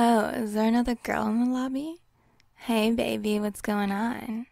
Oh, is there another girl in the lobby? Hey, baby, what's going on?